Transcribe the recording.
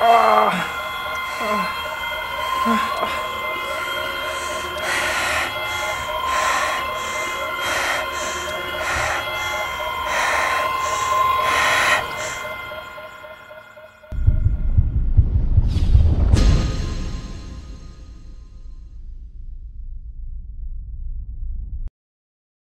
아. 아. 아. 아.